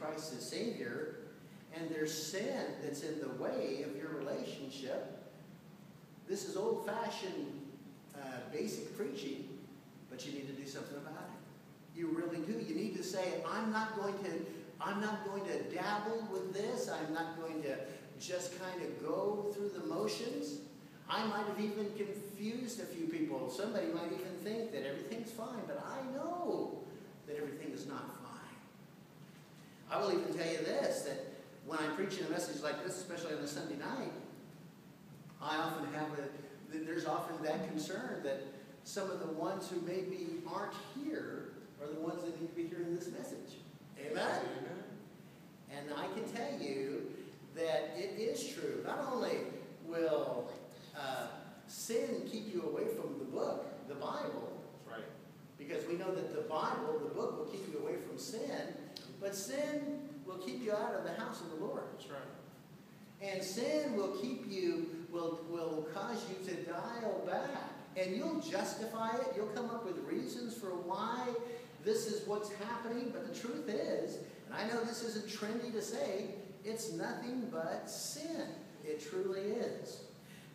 Christ as Savior, and there's sin that's in the way of your relationship, this is old fashioned, uh, basic preaching, but you need to do something about it. You really do. You need to say, I'm not going to. I'm not going to dabble with this. I'm not going to just kind of go through the motions. I might have even confused a few people. Somebody might even think that everything's fine, but I know that everything is not fine. I will even tell you this that when I'm preaching a message like this, especially on a Sunday night, I often have a, there's often that concern that some of the ones who maybe aren't here are the ones that need to be hearing this message. Amen? Amen. And I can tell you that it is true. Not only will uh, sin keep you away from the book, the Bible, right. because we know that the Bible, the book, will keep you away from sin, but sin will keep you out of the house of the Lord. That's right. And sin will keep you, will, will cause you to dial back. And you'll justify it. You'll come up with reasons for why this is what's happening. But the truth is, and I know this isn't trendy to say, it's nothing but sin. It truly is.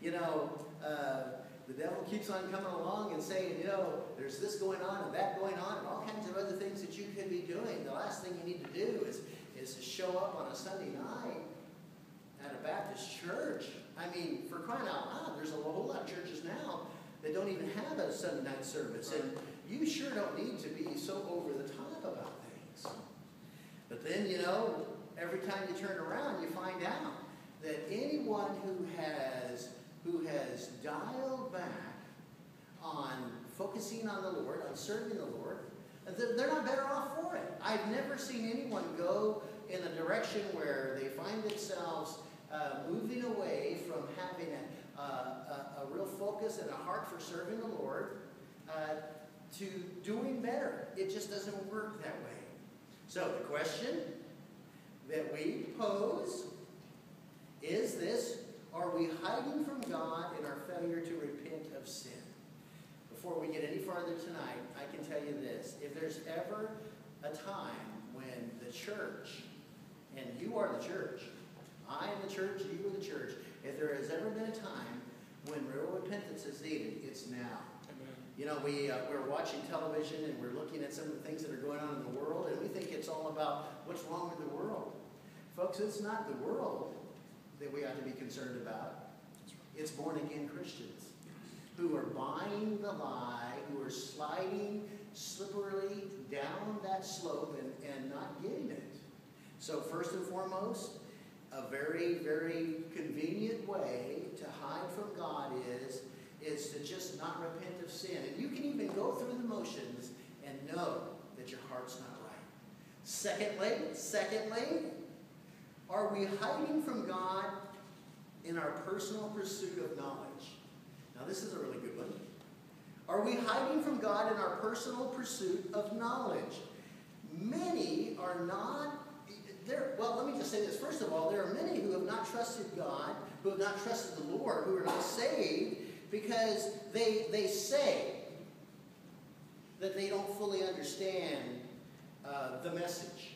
You know, uh, the devil keeps on coming along and saying, you know, there's this going on and that going on and all kinds of other things that you could be doing. The last thing you need to do is, is to show up on a Sunday night at a Baptist church. I mean, for crying out loud, there's a whole lot of churches now that don't even have a Sunday night service. And you sure don't need to be so over the top about things. But then, you know, every time you turn around, you find out that anyone who has who has dialed focusing on the Lord, on serving the Lord, they're not better off for it. I've never seen anyone go in a direction where they find themselves uh, moving away from having a, a, a real focus and a heart for serving the Lord uh, to doing better. It just doesn't work that way. So the question that we pose is this Are we hiding from God in our failure to repent of sin? Before we get any farther tonight, I can tell you this. If there's ever a time when the church, and you are the church, I am the church, you are the church, if there has ever been a time when real repentance is needed, it's now. Amen. You know, we, uh, we're watching television and we're looking at some of the things that are going on in the world, and we think it's all about what's wrong with the world. Folks, it's not the world that we ought to be concerned about. It's born again Christians who are buying the lie, who are sliding slipperily down that slope and, and not getting it. So, first and foremost, a very, very convenient way to hide from God is, is to just not repent of sin. And you can even go through the motions and know that your heart's not right. Secondly, secondly, are we hiding from God in our personal pursuit of knowledge? Now, this is a really good one. Are we hiding from God in our personal pursuit of knowledge? Many are not. There, well, let me just say this. First of all, there are many who have not trusted God, who have not trusted the Lord, who are not saved because they, they say that they don't fully understand uh, the message.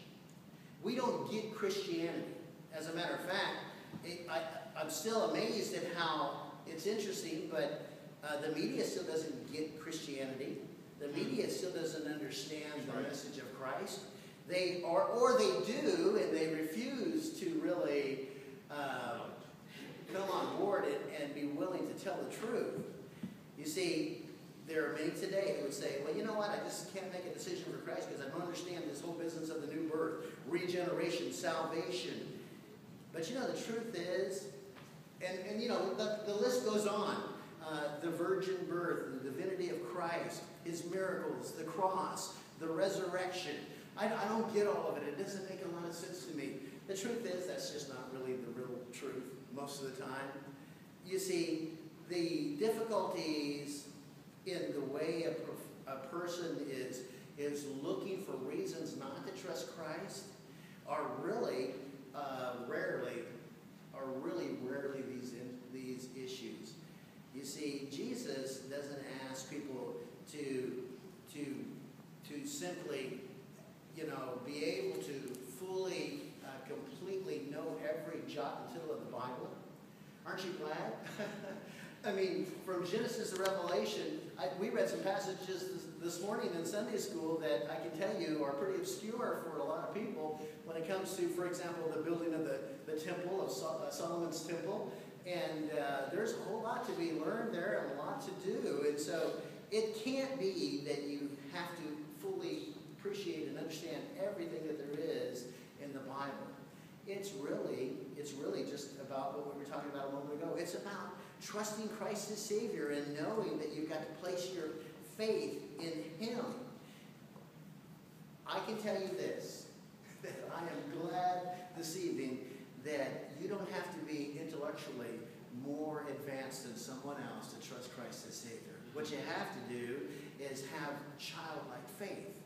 We don't get Christianity. As a matter of fact, it, I, I'm still amazed at how it's interesting, but uh, the media still doesn't get Christianity. The media still doesn't understand the message of Christ. They or or they do, and they refuse to really uh, come on board and, and be willing to tell the truth. You see, there are many today who would say, well, you know what, I just can't make a decision for Christ because I don't understand this whole business of the new birth, regeneration, salvation. But you know, the truth is, and, and you know, the, the list goes on. Uh, the virgin birth, the divinity of Christ, his miracles, the cross, the resurrection. I, I don't get all of it. It doesn't make a lot of sense to me. The truth is, that's just not really the real truth most of the time. You see, the difficulties in the way a, a person is, is looking for reasons not to trust Christ are really uh, rarely, are really rarely these, these issues. You see, Jesus doesn't ask people to, to, to simply, you know, be able to fully, uh, completely know every jot and tittle of the Bible. Aren't you glad? I mean, from Genesis to Revelation, I, we read some passages this, this, morning in Sunday school that I can tell you are pretty obscure for a lot of people when it comes to, for example, the building of the, the temple, of Sol uh, Solomon's temple. And uh, there's a whole lot to be learned there and a lot to do. And so it can't be that you have to fully appreciate and understand everything that there is in the Bible. It's really, it's really just about what we were talking about a moment ago. It's about trusting Christ as Savior and knowing that you've got to place your faith in Him. I can tell you this, that I am glad this evening that you don't have to be intellectually more advanced than someone else to trust Christ as Savior. What you have to do is have childlike faith.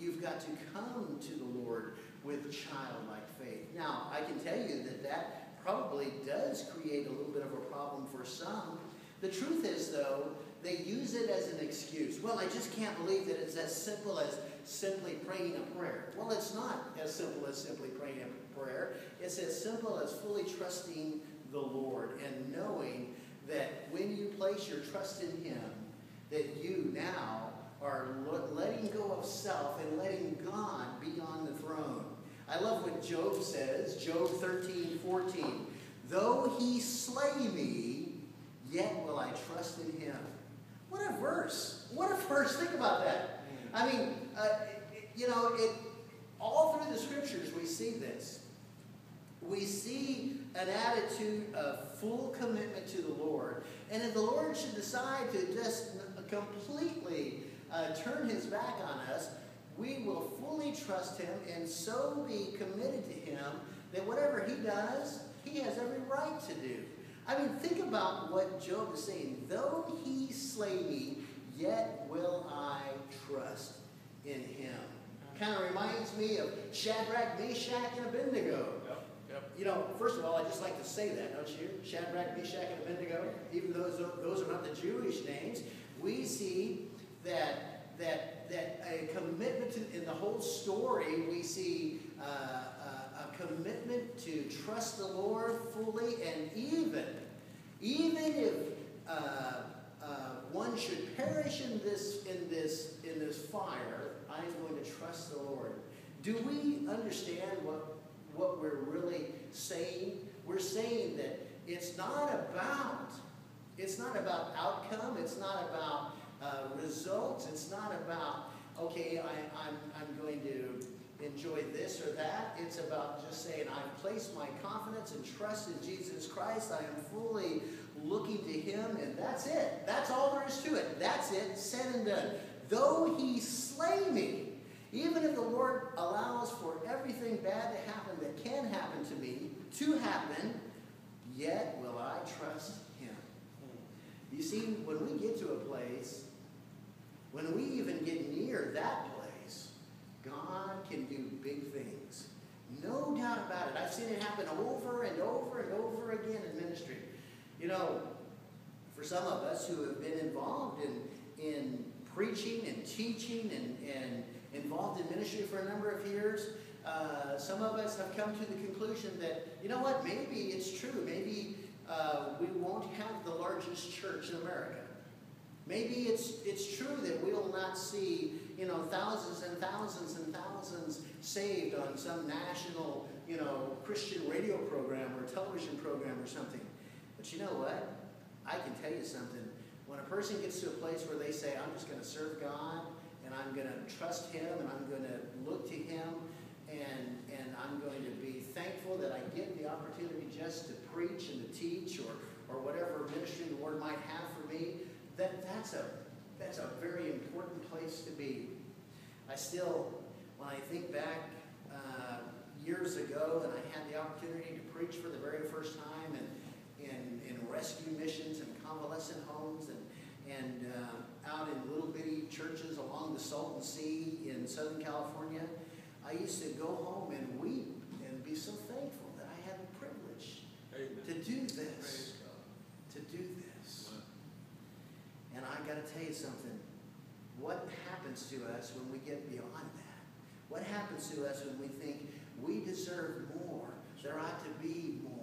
You've got to come to the Lord with childlike faith. Now, I can tell you that that probably does create a little bit of a problem for some. The truth is, though, they use it as an excuse. Well, I just can't believe that it's as simple as simply praying a prayer. Well, it's not as simple as simply praying a prayer. It's as simple as fully trusting the Lord and knowing that when you place your trust in Him, that you now are letting go of self and letting God be on the throne. I love what Job says, Job 13, 14. Though he slay me, yet will I trust in him. What a verse. What a verse. Think about that. I mean, uh, you know, it, all through the scriptures we see this. We see an attitude of full commitment to the Lord. And if the Lord should decide to just completely uh, turn his back on us, we will fully trust him and so be committed to him that whatever he does, he has every right to do. I mean, think about what Job is saying. Though he slay me, yet will I trust in him. Kind of reminds me of Shadrach, Meshach, and Abednego. Yep, yep. You know, first of all, I just like to say that, don't you? Shadrach, Meshach, and Abednego, even though those, those are not the Jewish names, we see that that that a commitment to, in the whole story we see uh, a, a commitment to trust the Lord fully, and even even if uh, uh, one should perish in this in this in this fire, I am going to trust the Lord. Do we understand what what we're really saying? We're saying that it's not about it's not about outcome. It's not about uh, results. It's not about, okay, I, I'm, I'm going to enjoy this or that. It's about just saying, I've placed my confidence and trust in Jesus Christ. I am fully looking to Him, and that's it. That's all there is to it. That's it, said and done. Though He slay me, even if the Lord allows for everything bad to happen that can happen to me to happen, yet will I trust Him. You see, when we get to a place when we even get near that place, God can do big things. No doubt about it. I've seen it happen over and over and over again in ministry. You know, for some of us who have been involved in, in preaching and teaching and, and involved in ministry for a number of years, uh, some of us have come to the conclusion that, you know what, maybe it's true. Maybe uh, we won't have the largest church in America. Maybe it's, it's true that we'll not see, you know, thousands and thousands and thousands saved on some national, you know, Christian radio program or television program or something. But you know what? I can tell you something. When a person gets to a place where they say, I'm just going to serve God and I'm going to trust Him and I'm going to look to Him and, and I'm going to be thankful that I get the opportunity just to preach and to teach or, or whatever ministry the Lord might have for me, that, that's, a, that's a very important place to be. I still, when I think back uh, years ago and I had the opportunity to preach for the very first time and in, in rescue missions and convalescent homes and, and uh, out in little bitty churches along the Salton Sea in Southern California, I used to go home and weep and be so thankful that I had the privilege Amen. to do this. got to tell you something. What happens to us when we get beyond that? What happens to us when we think we deserve more? There ought to be more.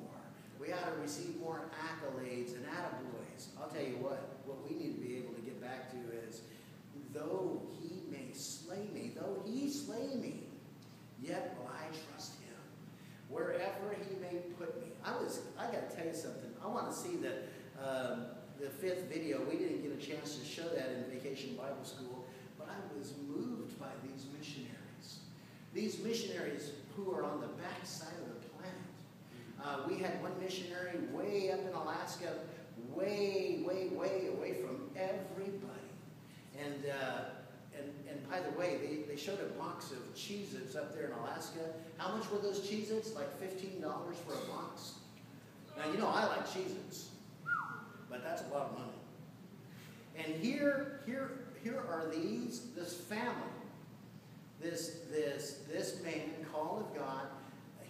We ought to receive more accolades and attaboys. I'll tell you what, what we need to be able to get back to is though he may slay me, though he slay me, yet will I trust him. Wherever he may put me. I was I gotta tell you something. I want to see that um, the fifth video. We didn't get a chance to show that in Vacation Bible School, but I was moved by these missionaries. These missionaries who are on the back side of the planet. Uh, we had one missionary way up in Alaska, way, way, way away from everybody. And uh, and, and by the way, they, they showed a box of Cheez-Its up there in Alaska. How much were those Cheez-Its? Like $15 for a box? Now, you know I like Cheez-Its, that's a lot of money. And here, here, here are these, this family, this, this, this man, called of God,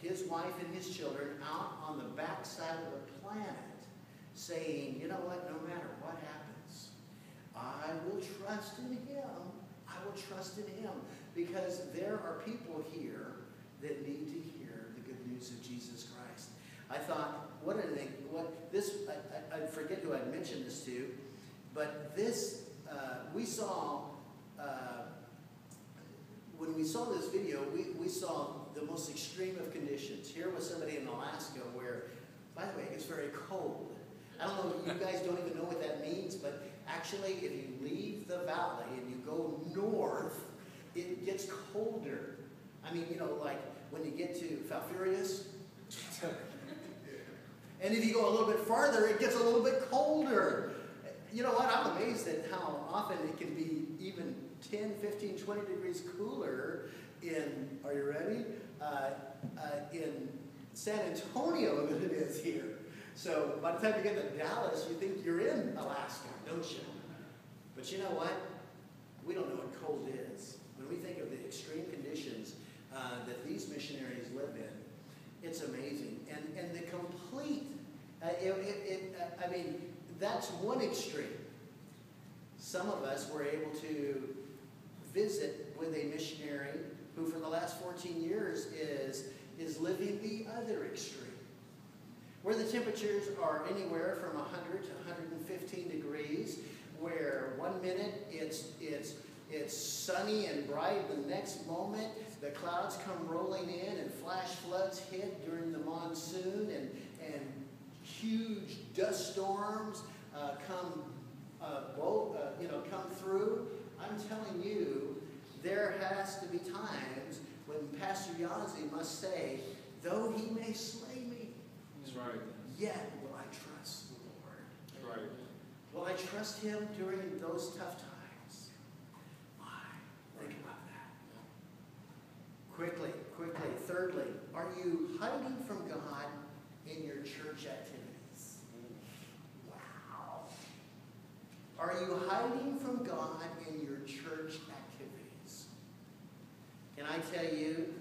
his wife and his children out on the backside of the planet saying, you know what, no matter what happens, I will trust in him I will trust in him because there are people here that need to hear the good news of Jesus Christ. I thought, what a thing, what this, I, I, I forget who I mentioned this to, but this, uh, we saw, uh, when we saw this video, we, we saw the most extreme of conditions. Here was somebody in Alaska where, by the way, it's very cold. I don't know, you guys don't even know what that means, but actually, if you leave the valley and you go north, it gets colder. I mean, you know, like when you get to Falfurrias. And if you go a little bit farther, it gets a little bit colder. You know what? I'm amazed at how often it can be even 10, 15, 20 degrees cooler in, are you ready? Uh, uh, in San Antonio than it is here. So by the time you get to Dallas, you think you're in Alaska, don't you? But you know what? We don't know what cold is. When we think of the extreme conditions uh, that these missionaries live in, it's amazing. And, and the complete, uh, it, it, it, uh, I mean, that's one extreme. Some of us were able to visit with a missionary who for the last 14 years is, is living the other extreme where the temperatures are anywhere from 100 to 115 degrees, where one minute it's, it's, it's sunny and bright, the next moment the clouds come rolling in and flash floods hit during the monsoon and, and huge dust storms uh, come, uh, both, uh, you know, come through. I'm telling you, there has to be times when Pastor Yazzie must say, though he may slay me, that's right. Yet will I trust the Lord. That's right. Will I trust him during those tough times? Why? Think about that. Quickly, quickly. Thirdly, are you hiding from God in your church activities? Wow. Are you hiding from God in your church activities? Can I tell you,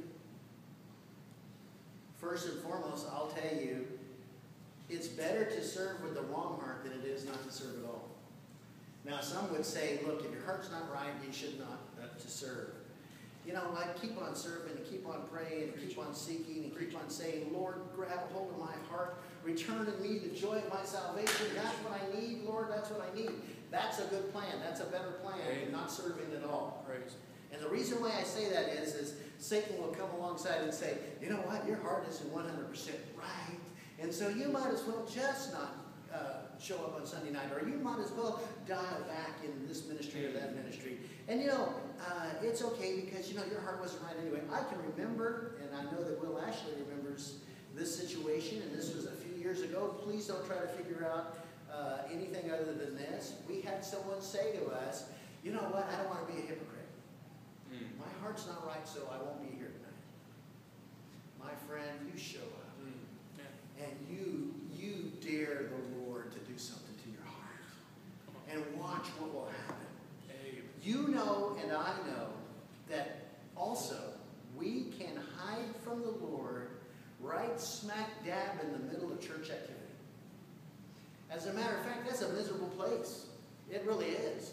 first and foremost, I'll tell you, it's better to serve with the wrong heart than it is not to serve at all. Now, some would say, look, if your heart's not right, you should not uh, to serve. You know what? Keep on serving and keep on praying and keep on seeking and keep on saying, Lord, grab a hold of my heart. Return in me the joy of my salvation. That's what I need, Lord. That's what I need. That's a good plan. That's a better plan than not serving at all. Praise. And the reason why I say that is, is Satan will come alongside and say, you know what? Your heart isn't 100% right. And so you might as well just not show up on Sunday night, or you might as well dial back in this ministry or that ministry. And you know, uh, it's okay because you know your heart wasn't right anyway. I can remember, and I know that Will Ashley remembers this situation, and this was a few years ago. Please don't try to figure out uh, anything other than this. We had someone say to us, "You know what? I don't want to be a hypocrite. Mm. My heart's not right, so I won't be here tonight." My friend, you show up and you you dare the Lord to do something to your heart. And watch what will happen. You know and I know that also we can hide from the Lord right smack dab in the middle of church activity. As a matter of fact, that's a place. It really is.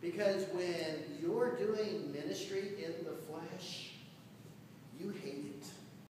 Because when you're doing ministry in the flesh.